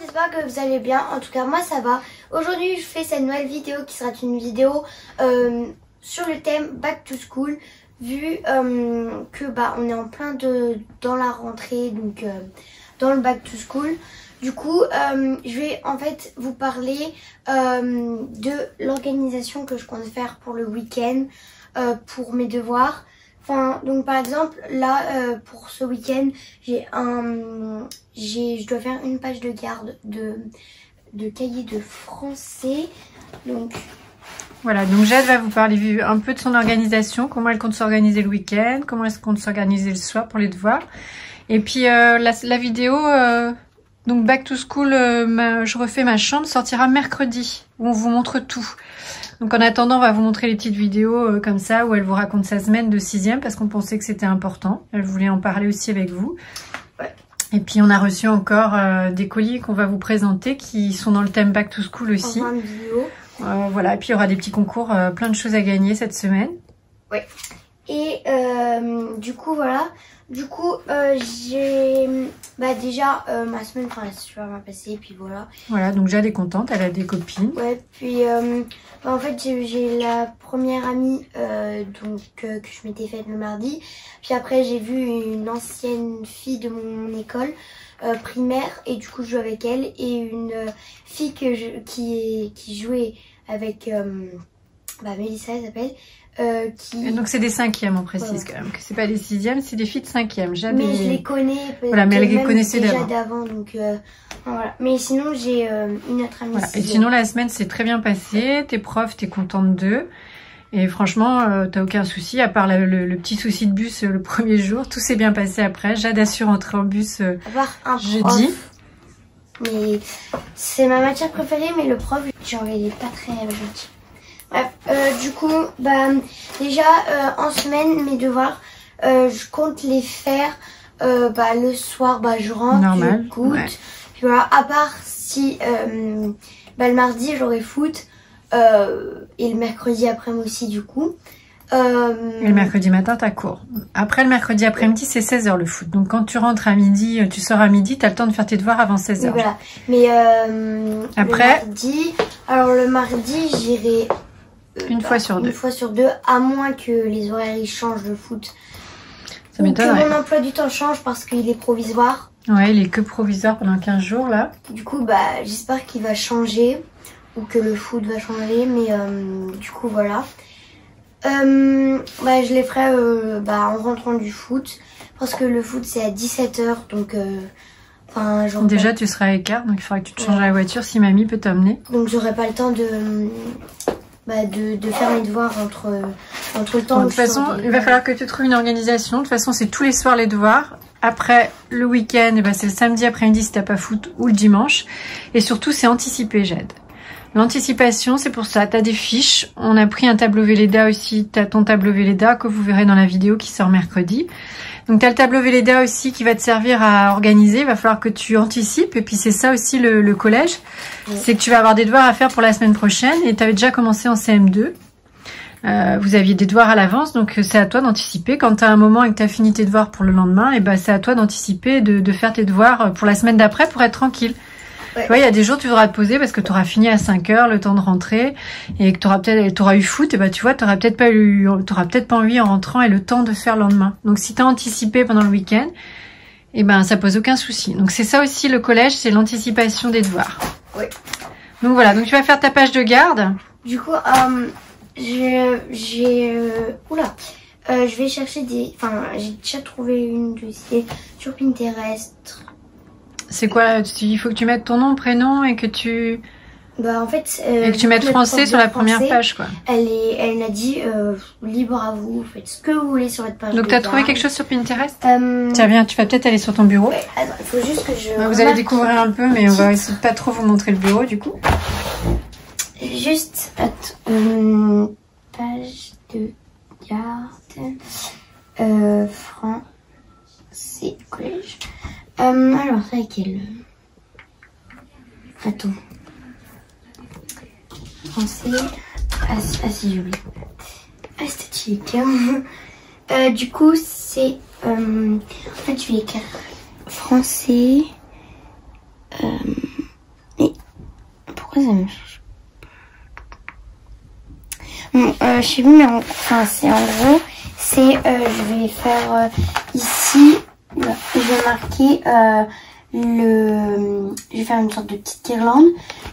j'espère que vous allez bien. En tout cas, moi ça va. Aujourd'hui, je fais cette nouvelle vidéo qui sera une vidéo euh, sur le thème Back to School. Vu euh, que bah on est en plein de dans la rentrée, donc euh, dans le Back to School. Du coup, je vais en fait vous parler de l'organisation que je compte faire pour le week-end, pour mes devoirs. Donc par exemple, là, euh, pour ce week-end, j'ai un, j'ai, je dois faire une page de garde de, de cahier de français. Donc, Voilà, donc Jade va vous parler un peu de son organisation, comment elle compte s'organiser le week-end, comment elle compte s'organiser le soir pour les devoirs. Et puis euh, la, vidéo, euh, donc Back to School, je refais ma chambre, sortira mercredi, où on vous montre tout. Donc en attendant, on va vous montrer les petites vidéos euh, comme ça, où elle vous raconte sa semaine de sixième, parce qu'on pensait que c'était important. Elle voulait en parler aussi avec vous. Ouais. Et puis on a reçu encore euh, des colis qu'on va vous présenter, qui sont dans le thème Back to School aussi. en vidéo. Euh, voilà, et puis il y aura des petits concours, euh, plein de choses à gagner cette semaine. Et euh, du coup, voilà. Du coup, euh, j'ai bah déjà euh, ma semaine, enfin, super bien passée, puis voilà. Voilà, donc est contente, elle a des copines. Ouais, puis euh, bah, en fait, j'ai j'ai la première amie donc que je m'étais faite le mardi. Puis après, j'ai vu une ancienne fille de mon école primaire et du coup, je joue avec elle et une fille que je, qui qui jouait avec bah, Mélissa, elle s'appelle. Euh, qui... Et donc c'est des cinquièmes, on précise Voilà. quand même, que c'est pas des sixièmes, c'est des filles de cinquième. Jade Mais je les connais. Voilà, mais elle les connaissait déjà d'avant. Donc euh, voilà. Mais sinon, j'ai euh, une autre amie. Voilà. Et sinon la semaine s'est très bien passée, tes profs, t'es contente d'eux. Et franchement, t'as aucun souci, à part la- le, le petit souci de bus le premier jour, tout s'est bien passé après. Jade a su rentrer en bus À part un jeudi. Mais c'est ma matière préférée, mais le prof, il est pas très gentil. Bref, euh, du coup, bah, déjà, euh, en semaine, mes devoirs, euh, je compte les faire, euh, bah, le soir, bah, je rentre, Normal, je goûte. ouais. Puis voilà, à part si, euh, bah, le mardi, j'aurai foot, euh, et le mercredi après-midi aussi, du coup. Euh, Et le mercredi matin, t'as cours. Après le mercredi après-midi, c'est 16h le foot. Donc quand tu rentres à midi, tu sors à midi, t'as le temps de faire tes devoirs avant 16h. Oui, voilà. Mais euh, Après- le mardi, alors le mardi, j'irai euh, Une fois sur deux. Une fois sur deux, à moins que les horaires ils changent de foot. Ça Ou que mon emploi du temps change parce qu'il est provisoire. Ouais, il est que provisoire pendant 15 jours là. Du coup, bah, j'espère qu'il va changer ou que le foot va changer. Mais euh, du coup, voilà. Euh, bah, je les ferai euh, bah, en rentrant du foot parce que le foot c'est à 17h donc. Enfin, Déjà, tu seras à écart, donc il faudra que tu te changes la voiture si mamie peut t'emmener. Donc j'aurai pas le temps de, bah, de, de faire mes devoirs entre, entre le temps Bon, de toute façon, en- il va falloir que tu trouves une organisation. De toute façon, c'est tous les soirs les devoirs. Après, le week-end, eh ben, c'est le samedi après-midi si t'as pas foot ou le dimanche. Et surtout, c'est anticipé, Jade. L'anticipation, c'est pour ça. T'as des fiches. On a pris un tableau Véleda aussi. T'as ton tableau Véleda que vous verrez dans la vidéo qui sort mercredi. Donc t'as le tableau Véleda aussi qui va te servir à organiser. Il va falloir que tu anticipes. Et puis c'est ça aussi le, le collège. Oui. C'est que tu vas avoir des devoirs à faire pour la semaine prochaine. Et tu avais déjà commencé en CM2. Euh, vous aviez des devoirs à l'avance, donc euh, c'est à toi d'anticiper. Quand tu as un moment et que tu as fini tes devoirs pour le lendemain, et ben c'est à toi d'anticiper, de, de faire tes devoirs pour la semaine d'après pour être tranquille. Ouais. Tu vois, il y a des jours tu voudras te poser parce que tu auras fini à 5 heures, le temps de rentrer, et que tu auras peut-être t'auras eu foot, et ben tu vois, tu peut-être pas eu t'auras peut-être pas envie en rentrant et le temps de faire le lendemain. Donc si tu as anticipé pendant le week-end, et ben ça pose aucun souci. Donc c'est ça aussi le collège, c'est l'anticipation des devoirs. Oui. Donc voilà, donc tu vas faire ta page de garde. Du coup, euh, je- j'ai... euh, oula Euh, je vais chercher des... Enfin, j'ai déjà trouvé une dossier sur Pinterest. C'est quoi tu- Il faut que tu mettes ton nom, prénom et que tu Bah en fait... euh, et que tu mettes français sur la première français, page quoi. Elle, est, elle m'a dit, euh, libre à vous, faites ce que vous voulez sur votre page Donc de tu as trouvé quelque chose sur Pinterest? Euh, Tiens viens, tu vas peut-être aller sur ton bureau. ouais, attends, il faut juste que je... Vous allez découvrir un peu, mais on va essayer de pas trop vous montrer le bureau du coup. Juste, attends, page de garde, euh, français, collège. Euh, alors, c'est laquelle Attends. Français, ah, ah si, j'ai oublié. Esthétique. hein. Euh, du coup, c'est, euh, en fait, je vais écrire français. Euh, et pourquoi ça me change Bon, euh, je sais plus, mais en, enfin, c'est en gros, c'est, euh, je vais faire euh, ici, je vais marquer euh, le, je vais faire une sorte de petite guirlande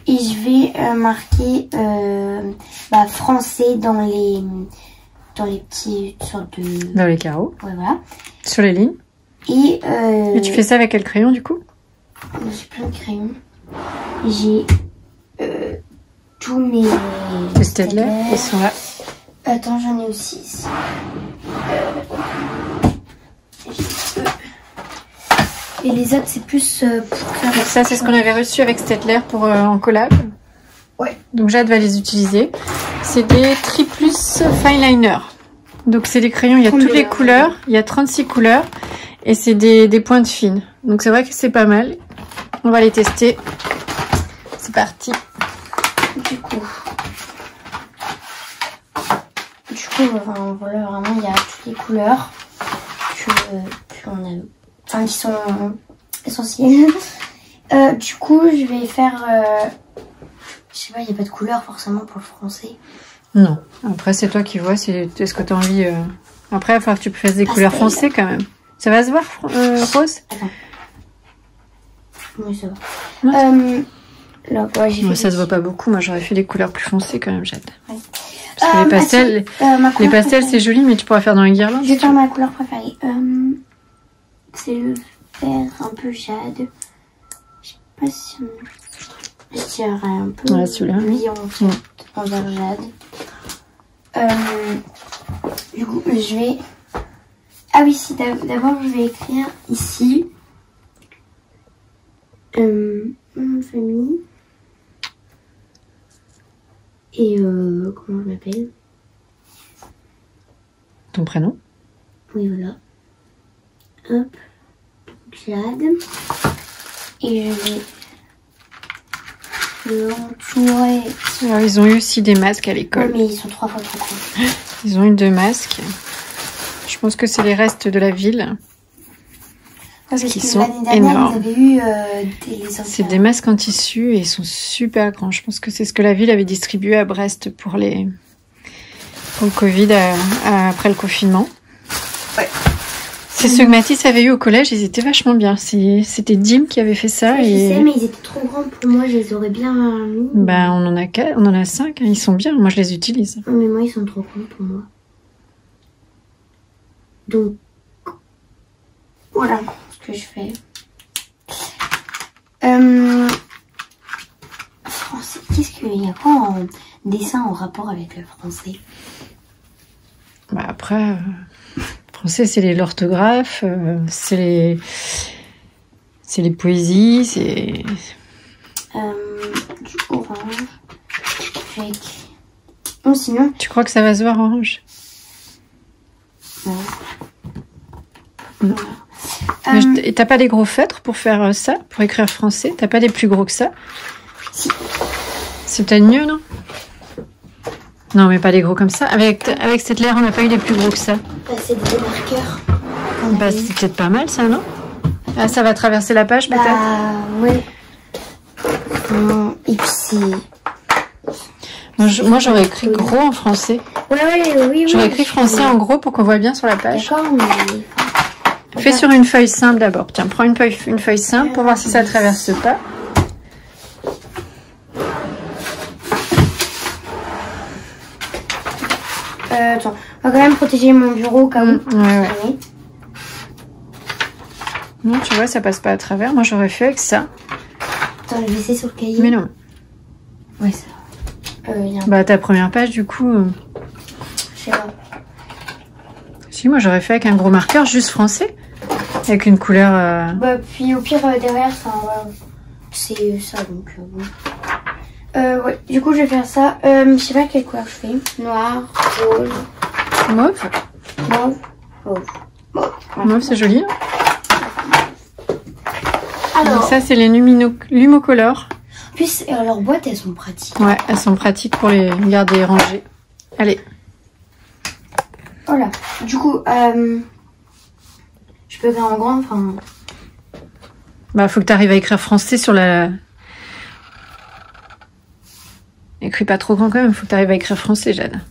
et je vais euh, marquer euh, bah, français dans les, dans les petites sortes de, Dans les carreaux, ouais voilà. sur les lignes. Et, Et tu fais ça avec quel crayon du coup? J'ai plein de crayons. J'ai tous mes. Les Staedtler, ils sont là. Attends, j'en ai aussi ici. Euh, j'ai- Et les autres, c'est plus euh, pour faire. Donc ça, c'est ce qu'on avait reçu avec Stettler pour euh, en collab. Ouais. Donc Jade va les utiliser. C'est des Triplus Fineliner. Donc c'est des crayons, il y a toutes les couleurs. Il y a 36 couleurs. Et c'est des, des pointes fines. Donc c'est vrai que c'est pas mal. On va les tester. C'est parti. Du coup. Du coup, enfin, voilà, vraiment, il y a toutes les couleurs que, que on a. Enfin, qui sont essentielles. Euh, du coup, je vais faire. euh, je sais pas, il n'y a pas de couleur forcément pour le français. Non. Après, c'est toi qui vois si est-ce que tu as envie. euh, Après, il va falloir que tu fasses des couleurs foncées quand même. Ça va se voir, euh, Rose? Oui, ça va. Ouais. Euh, là, ouais, j'ai Moi, Ça se voit pas beaucoup. Moi, j'aurais fait des couleurs plus foncées quand même, Jade. Ouais. Parce que Euh, les pastels, attends, euh, les pastels, c'est joli, mais tu pourras faire dans les guirlandes. Je vais faire ma couleur préférée. C'est le vert un peu jade. Je sais pas si on... Je dirais un peu Ouais, celui-là. oui, en fait, en vert jade. Euh, du coup, je vais... Ah oui, si, d'ab- d'abord, je vais écrire ici... Euh, mon famille. Et euh, comment je m'appelle? Ton prénom? Oui, voilà. Hop. Jade. Et je vais l'entourer. Alors, ils ont eu aussi des masques à l'école. mais ils sont trois fois trop grands. Ils ont eu deux masques. Je pense que c'est les restes de la ville. Parce qu'ils sont énormes. Euh, C'est des masques en tissu et ils sont super grands. Je pense que c'est ce que la ville avait distribué à Brest pour les pour le Covid à- à- après le confinement. Ouais. C'est ceux que Mathis avait eu au collège, ils étaient vachement bien. C'était Dim qui avait fait ça Je et sais, mais ils étaient trop grands pour moi. Je les aurais bien mis. ben on en a quatre, on en a cinq. hein. Ils sont bien. Moi je les utilise. Mais moi, ils sont trop grands pour moi. Donc, voilà ce que je fais. Euh, français. Qu'est-ce qu'il y a quoi en dessin en rapport avec le français? Bah après, euh, français c'est les- l'orthographe, euh, c'est les c'est les poésies, c'est euh, Du orange. Avec. Ou sinon, Tu crois que ça va se voir orange? Mm. Mais je- Euh, Et t'as pas des gros feutres pour faire euh, ça, pour écrire français? T'as pas des plus gros que ça? Si. C'est peut-être mieux, non? Non, mais pas des gros comme ça. Avec, avec cette lettre, on n'a pas eu des plus gros que ça. bah, c'est des marqueurs. Bah, c'est peut-être pas mal, ça, non? Ah, ça va traverser la page, peut-être? Bah, ouais. Et puis c'est. Moi, j'aurais écrit gros en français. Ouais, ouais, oui, oui. J'aurais écrit français en gros pour qu'on voit bien sur la page. D'accord, mais. Fais sur une feuille simple d'abord. Tiens, prends une feuille, une feuille simple pour voir si ça traverse pas. Euh, attends, on va quand même protéger mon bureau au cas où. Ouais, ouais. Ouais. Non, tu vois, ça passe pas à travers. Moi, j'aurais fait avec ça. Attends, je vais essayer sur le cahier. Mais non. Ouais, ça. Euh, y a un... Bah, ta première page, du coup. euh, Je sais pas. Si, moi, j'aurais fait avec un gros marqueur juste français. Avec une couleur. euh, Bah, puis au pire, euh, derrière, ça, c'est ça, donc bon. Euh, ouais, du coup, je vais faire ça. Euh, je sais pas quelle couleur je fais. Noir, rose, mauve. mauve, mauve. Mauve. Mauve, c'est joli. hein. Donc, Alors, ça, c'est les lumino... Lumocolor. en plus, euh, leurs boîtes, elles sont pratiques. Ouais, elles sont pratiques pour les garder rangées. Allez. Voilà. Du coup, euh, je peux faire en grand, enfin. Bah, faut que tu arrives à écrire français sur la. Écris pas trop grand quand même, faut que tu arrives à écrire français, Jeanne.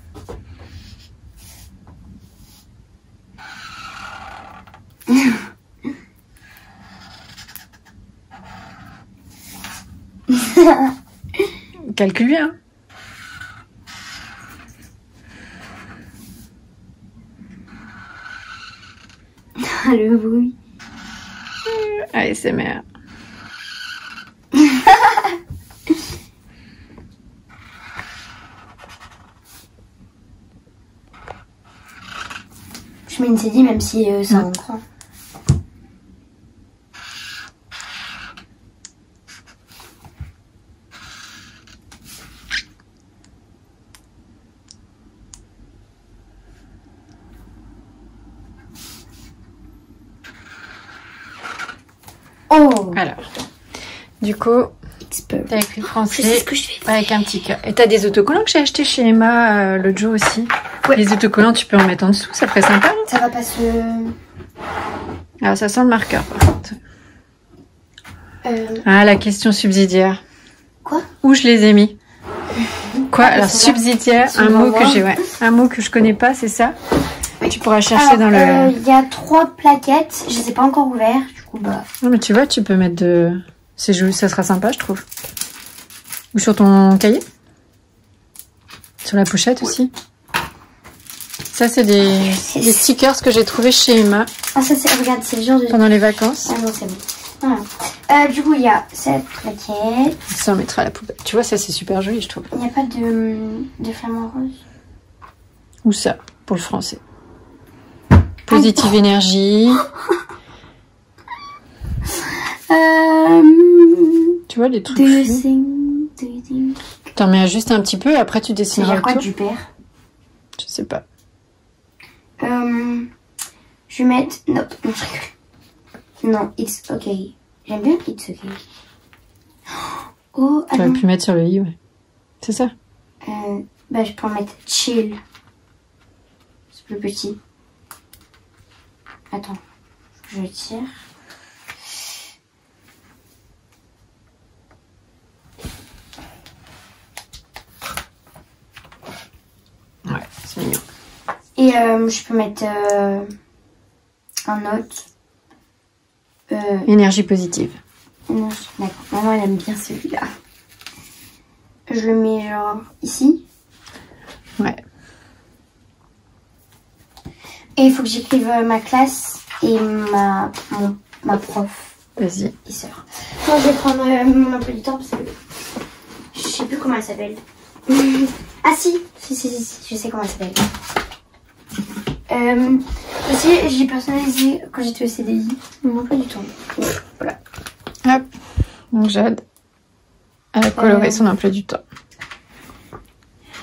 Calcule bien. le bruit. ASMR. Je mets une CD même si euh, c'est en grand. Oh Alors. Du coup, t'as écrit sais français avec un petit cœur. Et t'as des autocollants que j'ai acheté chez Emma euh, l'autre jour aussi? Ouais. Les autocollants, tu peux en mettre en dessous, ça ferait sympa. Ça va pas se... Alors, ça sent le marqueur, par contre. Euh, Ah, la question subsidiaire. quoi? Où je les ai mis? Quoi? Ah, Alors, subsidiaire, un mot que j'ai, ouais. Un mot que je connais pas, c'est ça? Tu pourras chercher Alors, dans le... euh, Il y a trois plaquettes. Je les ai pas encore ouvertes. Du coup, bah... Non, mais tu vois, tu peux mettre de... C'est joli, ça sera sympa, je trouve. Ou sur ton cahier? Sur la pochette aussi? Ça, c'est des, des stickers que j'ai trouvé chez Emma Ah, ça, c'est... Regarde, c'est le genre de... pendant les vacances. Ah non, c'est bon. Voilà. Euh, du coup, il y a cette plaquette. Ça, on mettra à la poubelle. Tu vois, ça, c'est super joli, je trouve. Il n'y a pas de, de flamant rose. Ou ça, pour le français. Positive énergie. Euh... Tu vois, les trucs. Do you flous. think... Do you think... T'en mets juste un petit peu et après tu C'est dessineras le quoi du père Je sais pas. Euh... Je vais mettre... Non, non, je rigole. Non, it's okay. J'aime bien it's okay. Oh, Tu attends. aurais pu mettre sur le i, ouais. C'est ça Euh, bah, je peux en mettre chill. C'est plus petit. Attends, je tire. Ouais, c'est mignon. Et euh, je peux mettre euh, un autre. Euh, Énergie positive. non, d'accord. Maman, elle aime bien celui-là. Je le mets genre ici. Ouais. Et il faut que j'écrive ma classe et ma, mon- ma prof Vas-y. et sœur. Moi, je vais prendre euh, mon emploi du temps parce que je sais plus comment elle s'appelle. ah si, si, si, si, si, je sais comment elle s'appelle. Euh, aussi, j'ai personnalisé quand j'étais au CDI mon emploi du temps. Voilà. Hop. Donc Jade a coloré Euh. son emploi du temps.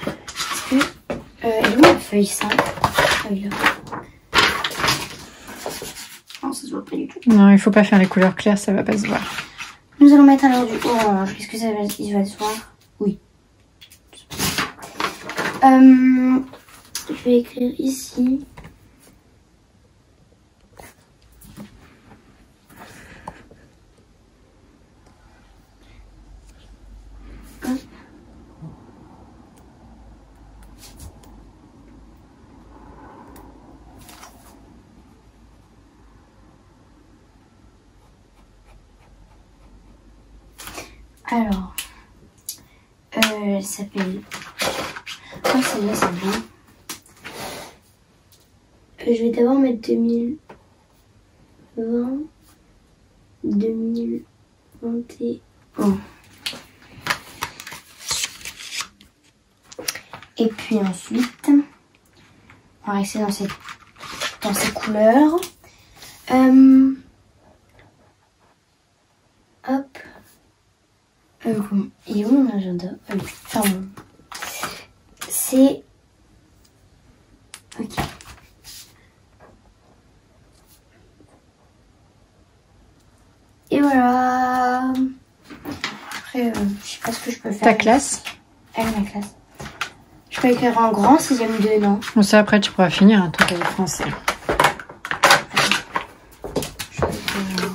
Est-ce que. Euh, elle est ma feuille ça Ah oui, là. Non, ça se voit pas du tout. Non, il faut pas faire les couleurs claires, ça va pas se voir. Nous allons mettre alors du orange. Est-ce que ça va, il va se voir? Oui. Euh, je vais écrire ici. Hop. Alors, euh, elle s'appelle. Oh, celle-là, c'est bien. Euh, je vais d'abord mettre 2020, 2021. Et puis ensuite, on va rester dans ces, dans ces couleurs. Euh, hop. Euh, est où mon agenda? Ah oui, pardon. Ta classe Elle est ma classe. Je peux écrire en grand sixième 2, non? On sait après, tu pourras finir un truc avec français. Je peux écrire...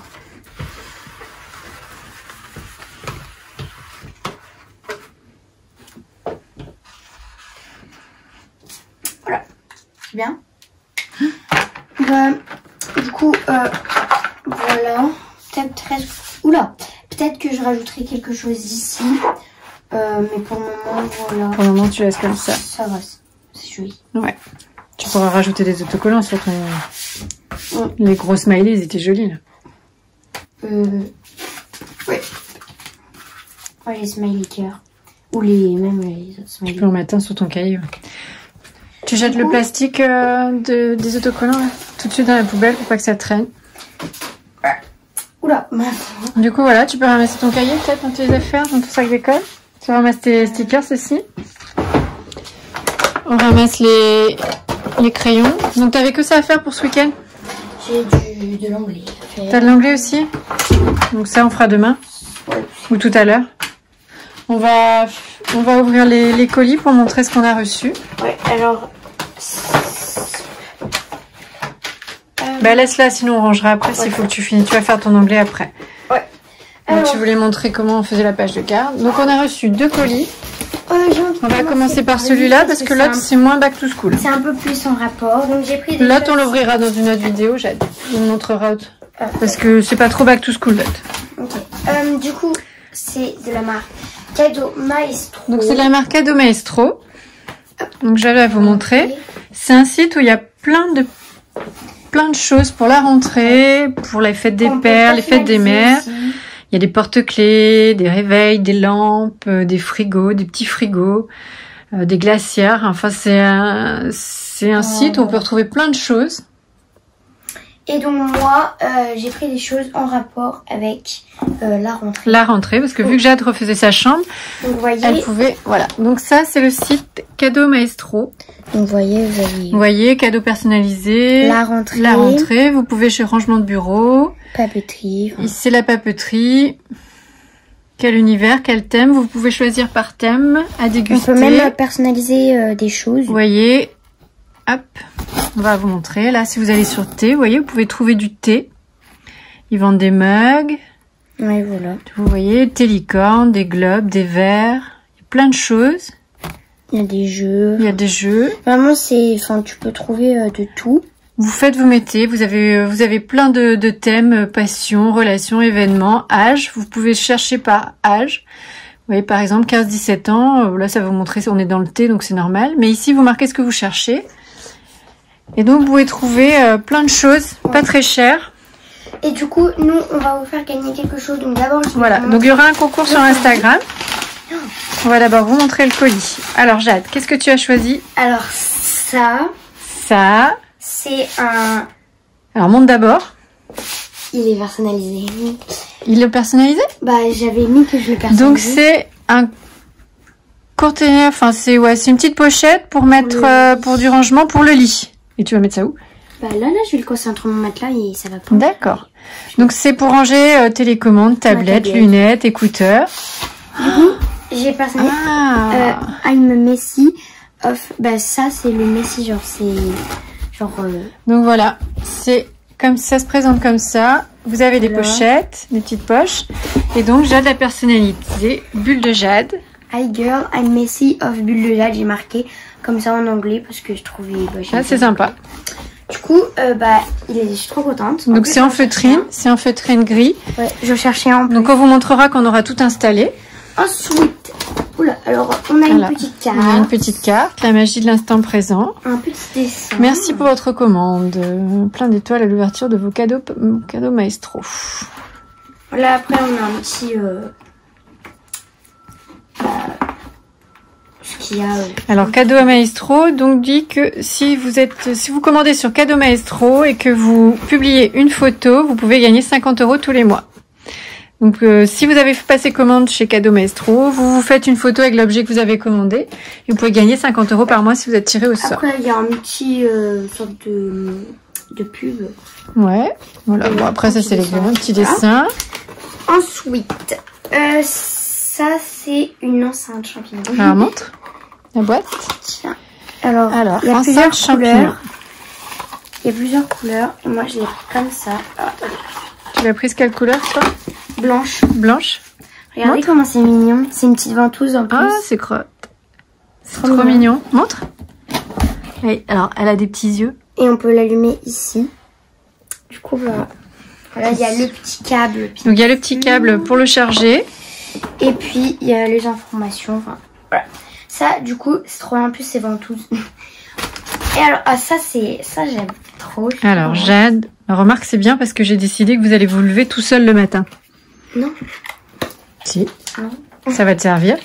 Voilà. Bien. Euh, du coup, euh, voilà. Peut-être... Oula Peut-être que je rajouterai quelque chose ici. Euh, mais pour le moment, voilà. Pour le moment, tu laisses comme ça. Ça va, c'est joli. Ouais. Tu pourras rajouter des autocollants sur ton... Ouais. Les gros smileys, ils étaient jolis, là. Euh, ouais. Ouais, les smiley cœurs. Ou les, même les autres Tu peux en mettre un sur ton cahier. ouais. Tu jettes le plastique euh, de, des autocollants, là, tout de suite dans la poubelle pour pas que ça traîne. Oula, Du coup, voilà, tu peux ramasser ton cahier peut-être dans tes affaires, dans ton sac d'école. Tu ramasses tes stickers aussi. On ramasse les, les crayons. Donc, t'avais que ça à faire pour ce week-end? J'ai du, de l'anglais. T'as de l'anglais aussi? Donc, ça, on fera demain Ouais. ou tout à l'heure. On va, on va ouvrir les, les colis pour montrer ce qu'on a reçu. Ouais, alors. Euh, Bah, laisse-la, sinon on rangera après s'il Ouais. faut que tu finisses. Tu vas faire ton anglais après. Donc, Alors, tu voulais montrer comment on faisait la page de garde. Donc, on a reçu deux colis. euh, de On va commencer par celui-là parce que l'autre, c'est moins back to school. C'est un peu plus en rapport. Donc j'ai pris. L'autre, on l'ouvrira dans une autre vidéo, Jade. On montrera autre. Ah, Parce que c'est pas trop back to school, l'autre. ok. Euh, du coup, c'est de la marque Cadeau Maestro. Donc, c'est la marque Ado Maestro. Donc, je vais vous montrer. C'est un site où il y a plein de, plein de choses pour la rentrée, pour les fêtes des On pères, les fêtes des mères. aussi. Il y a des porte-clés, des réveils, des lampes, euh, des frigos, des petits frigos, euh, des glacières. Enfin, c'est un, c'est un Oh. site où on peut retrouver plein de choses. Et donc moi, euh, j'ai pris des choses en rapport avec euh, la rentrée. La rentrée, parce que vu que Jade refaisait sa chambre, Donc vous voyez, elle pouvait, voilà. Donc ça, c'est le site Cadeau Maestro. donc vous voyez, vous avez Vous voyez, cadeau personnalisé. la rentrée, La rentrée, vous pouvez chez rangement de bureau. papeterie. enfin, Ici, c'est la papeterie. Quel univers, quel thème. Vous pouvez choisir par thème à On déguster. peut même personnaliser euh, des choses. Vous voyez, hop, on va vous montrer. Là, si vous allez sur thé, vous voyez, vous pouvez trouver du thé. Ils vendent des mugs. Ouais, voilà. Vous voyez, des licornes, des globes, des verres. Plein de choses. Il y a des jeux. Il y a des jeux. Vraiment, c'est, enfin, tu peux trouver euh, de tout. Vous faites, vous mettez, vous avez, euh, vous avez plein de, de thèmes, euh, passion, relations, événements, âge. Vous pouvez chercher par âge. Vous voyez, par exemple, 15-17 ans. Là, ça va vous montrer, on est dans le thé, donc c'est normal. Mais ici, vous marquez ce que vous cherchez. Et donc, vous pouvez trouver euh, plein de choses, pas très chères. Et du coup, nous, on va vous faire gagner quelque chose. Donc d'abord, je vais Voilà, donc il y aura un concours sur Instagram. On va d'abord vous montrer le colis. Alors, Jade, qu'est-ce que tu as choisi? Alors ça, Ça. c'est un... Alors, monte d'abord. Il est personnalisé. Il est personnalisé? Bah, j'avais mis que je le personnalisais. Donc c'est un conteneur, enfin c'est ouais, c'est une petite pochette pour mettre euh, pour du rangement pour le lit. Et tu vas mettre ça où? Bah là, là, je vais le coincer entre mon matelas et ça va prendre. D'accord. Donc c'est pour ranger euh, télécommande, tablette, tablette. lunettes, écouteurs. J'ai personnalisé Ah. euh, I'm Messi of... Bah ça, c'est le Messi, genre c'est... Genre... euh, Donc voilà, c'est comme ça se présente comme ça. Vous avez des Voilà. pochettes, des petites poches. Et donc Jade la personnalité, bulle de Jade. Hi girl, I'm Messi of Bulle. J'ai marqué comme ça en anglais parce que je trouvais... Bah, Ah, c'est sympa. Du coup, euh, bah, je suis trop contente. Donc c'est en feutrine, c'est en feutrine gris. Ouais, je cherchais un. Donc on vous montrera qu'on aura tout installé. Ensuite, oula, alors on a Voilà. une petite On a une carte, petite carte, la magie de l'instant présent. un petit dessin. Merci pour votre commande. Plein d'étoiles à l'ouverture de vos cadeaux, cadeaux maestro. Là après on a un petit. Euh, a. euh, Alors cadeau à maestro, donc dit que si vous êtes, si vous commandez sur cadeau maestro et que vous publiez une photo, vous pouvez gagner 50 euros tous les mois. Donc euh, si vous avez passé commande chez Cadeau Maestro, vous vous faites une photo avec l'objet que vous avez commandé et vous pouvez gagner 50 euros par mois si vous êtes tiré au sort. Après il y a un petit euh, sorte de de pub. Ouais, voilà. Bon après ça c'est les un petit dessin. Ensuite, euh, ça c'est une enceinte champignon. Alors montre la boîte. Tiens. Alors, Alors, il y a plusieurs couleurs. Il y a plusieurs couleurs. Et moi, je l'ai pris comme ça. Ah, Tu l'as prise quelle couleur toi? Blanche. Blanche? Regardez Montre. comment c'est mignon. C'est une petite ventouse en plus. Ah c'est crotte. C'est Trop trop mignon. mignon. Montre. Oui, alors elle a des petits yeux. Et on peut l'allumer ici. Du coup, voilà. Voilà, il y a le petit câble. Donc il y a le petit câble pour le charger. Et puis, il y a les informations. Enfin, voilà. Ça, du coup, c'est trop bien. En plus, c'est ventouse. Et alors, ah, ça, c'est... Ça, j'aime trop. Alors. Jade, remarque c'est bien parce que j'ai décidé que vous allez vous lever tout seul le matin. Non. Si. Non. Ça va te servir.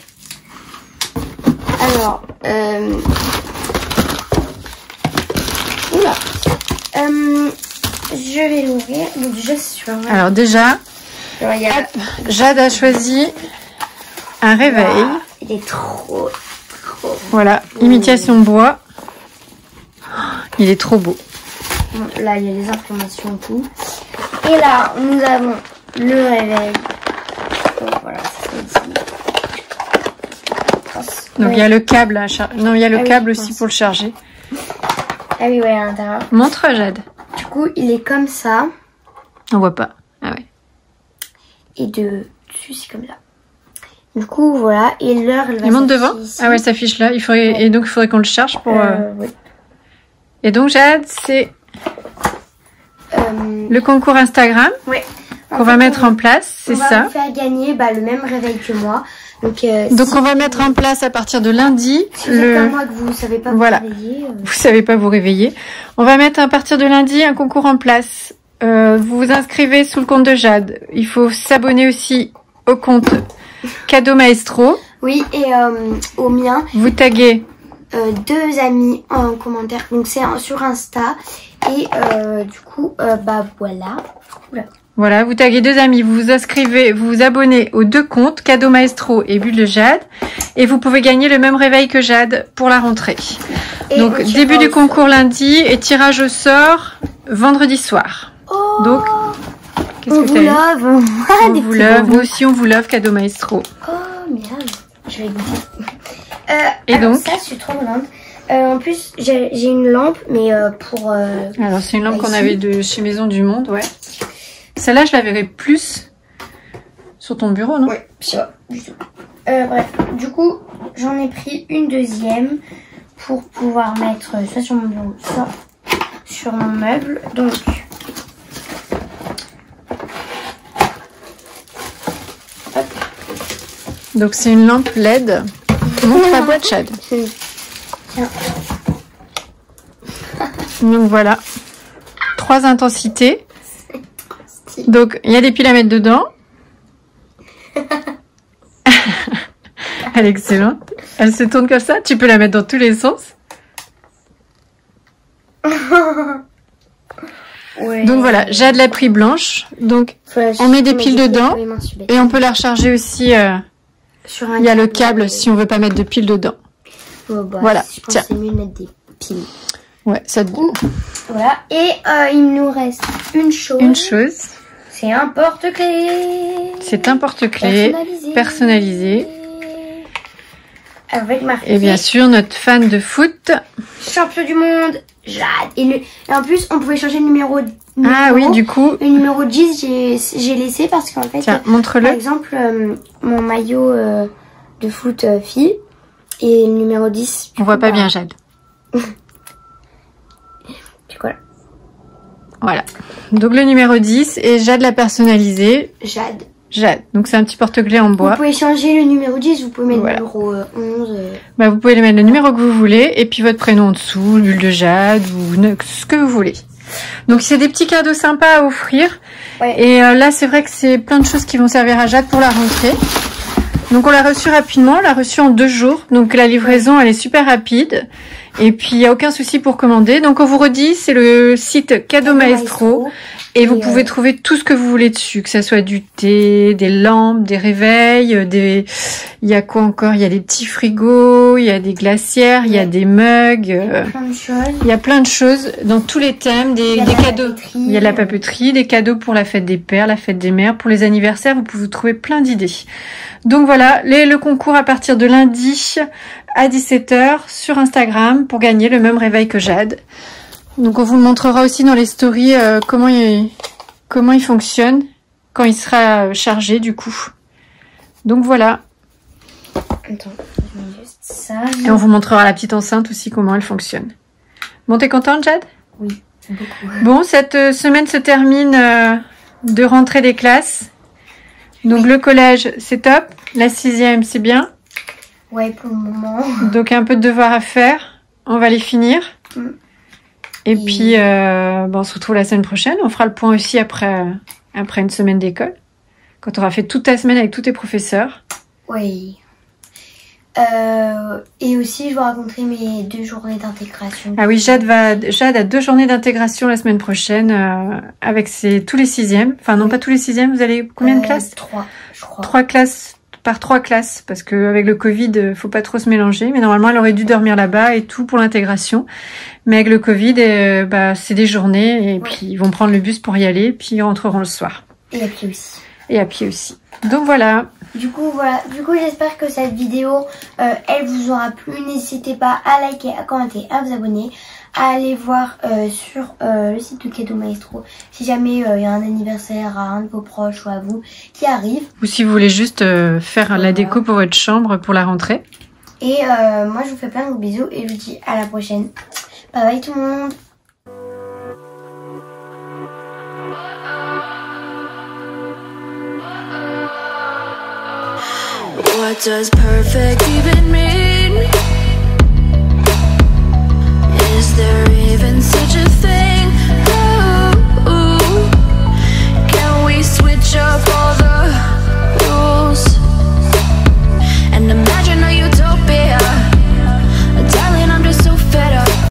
Alors, euh... Oula. Euh, je vais l'ouvrir. Donc. Alors déjà, Alors, a... Jade a choisi un réveil. Il est trop... Voilà, imitation bois. Il est trop beau. Bon, là, il y a les informations et tout. Et là, nous avons le réveil. Donc, voilà, il y a le câble à char- Non, il y a le Ah câble aussi pense. pour le charger. Ah oui, ouais, à l'intérieur. Montre Jade. Du coup, il est comme ça. On voit pas. Ah ouais. Et de dessus, c'est comme ça. Du coup, voilà. Et l'heure, elle va Il monte devant ici. Ah ouais, ça affiche là. Il faudrait... Et donc il faudrait qu'on le charge pour... euh, Euh, oui. Et donc Jade, c'est Euh, le concours Instagram ouais. qu'on va mettre en place, c'est On va ça. faire gagner bah, le même réveil que moi. Donc, euh, Donc si, on va mettre en place à partir de lundi si le... comme moi que vous ne savez pas Voilà. vous réveiller, euh, Vous savez pas vous réveiller. On va mettre à partir de lundi un concours en place. Euh, vous vous inscrivez sous le compte de Jade. Il faut s'abonner aussi au compte Cadeau Maestro. Oui, et euh, au mien, Vous taguez euh, deux amis en commentaire. Donc c'est sur Insta. Et euh, du coup, bah voilà. Oula. Voilà, vous taguez deux amis, vous vous inscrivez, vous vous abonnez aux deux comptes, Cadeau Maestro et Bulle de Jade, et vous pouvez gagner le même réveil que Jade pour la rentrée. Et Donc début du concours lundi et tirage au sort vendredi soir. Oh, Donc, Qu'est-ce on que vous t'as love. On des vous love, nous aussi on vous love, Cadeau Maestro. Oh, merde. Je vais goûter. Euh, Et alors, donc Ça, je suis trop. Euh, en plus, j'ai une lampe, mais euh, pour... euh, Alors c'est une lampe qu'on avait de chez Maison du Monde, ouais. Celle-là je la verrai plus sur ton bureau, non? Ouais, je sais pas du tout. Bref, du coup, j'en ai pris une deuxième pour pouvoir mettre soit sur mon bureau, soit sur mon meuble. Donc, Donc c'est une lampe LED. Montre la boîte Chad. Donc voilà. Trois intensités. Donc il y a des piles à mettre dedans. Elle est excellente. Elle se tourne comme ça. Tu peux la mettre dans tous les sens. ouais. Donc voilà, Jade l'a pris blanche. Donc on met des piles dedans. et on peut la recharger aussi. euh, Sur un Il y a le câble si on veut pas mettre de piles dedans. Oh, bah, Voilà, Je pense tiens. que c'est mieux de mettre des piles. Ouais, ça. Voilà. Et euh, il nous reste une chose. Une chose, C'est un porte-clés. c'est un porte-clés personnalisé. personnalisé. Avec marqué Et bien sûr, notre fan de foot. champion du monde, Jade. Et, le- et en plus, on pouvait changer le numéro. Ah oui, du coup, Le numéro 10, j'ai j'ai laissé parce qu'en fait, tiens, par exemple, euh, mon maillot euh, de foot euh, fille et le numéro 10. du On voit pas bah, bien Jade. Du coup, voilà. Voilà. Donc le numéro 10 et Jade l'a personnalisé. Jade. Jade. Donc c'est un petit porte-clés en Vous bois. pouvez changer le numéro 10, vous pouvez mettre Voilà. le numéro euh, 11. euh, Bah, vous pouvez mettre le numéro que vous voulez et puis votre prénom en dessous, l'huile de Jade ou ce que vous voulez. Donc c'est des petits cadeaux sympas à offrir. Ouais. Et euh, là c'est vrai que c'est plein de choses qui vont servir à Jade pour la rentrée. Donc on l'a reçu rapidement, on l'a reçu en deux jours. Donc la livraison elle est super rapide. Et puis il n'y a aucun souci pour commander. Donc on vous redit, c'est le site Cadeau Maestro. Et vous pouvez euh, trouver tout ce que vous voulez dessus, que ça soit du thé, des lampes, des réveils, euh, des. Il y a quoi encore? Il y a des petits frigos, il y a des glacières, il y a des mugs. euh, Plein de choses. Il y a plein de choses dans tous les thèmes, des, Il y a cadeaux. Il y a la papeterie, des cadeaux pour la fête des pères, la fête des mères, pour les anniversaires. Vous pouvez trouver plein d'idées. Donc voilà, les, le concours à partir de lundi à 17h sur Instagram pour gagner le même réveil que Jade. Donc on vous montrera aussi dans les stories euh, comment il comment il fonctionne quand il sera euh, chargé du coup. Donc voilà, Attends, je mets juste ça. et on vous montrera la petite enceinte aussi comment elle fonctionne. Bon, t'es contente, Jade? Oui, beaucoup. Bon, cette euh, semaine se termine euh, de rentrée des classes. Donc le collège, c'est top. La sixième, c'est bien. Ouais, pour le moment. Donc un peu de devoirs à faire. On va les finir. Mm. Et Et- puis, euh, bon, on se retrouve la semaine prochaine. On fera le point aussi après, après une semaine d'école. Quand on aura fait toute ta semaine avec tous tes professeurs. Oui. Euh, et aussi, je vous raconterai mes deux journées d'intégration. Ah oui, Jade, va, Jade a deux journées d'intégration la semaine prochaine euh, avec ses, tous les sixièmes. Enfin, non, pas tous les sixièmes. Vous allez combien de Euh, classes? Trois, je crois. Trois classes par trois classes parce que avec le Covid, euh, faut pas trop se mélanger. Mais normalement, elle aurait dû dormir là-bas et tout pour l'intégration. Mais avec le Covid, euh, bah, c'est des journées et puis ils vont prendre le bus pour y aller, puis ils rentreront le soir Et à pied aussi. et à pied aussi. Donc voilà. Du coup, voilà. Du coup, j'espère que cette vidéo, euh, elle vous aura plu. N'hésitez pas à liker, à commenter, à vous abonner, à aller voir euh, sur euh, le site de Cadeau Maestro si jamais euh, il y a un anniversaire à un de vos proches ou à vous qui arrive. Ou si vous voulez juste euh, faire la déco pour votre chambre pour la rentrée. Et euh, moi, je vous fais plein de bisous et je vous dis à la prochaine. Bye bye tout le monde. What does perfect even mean?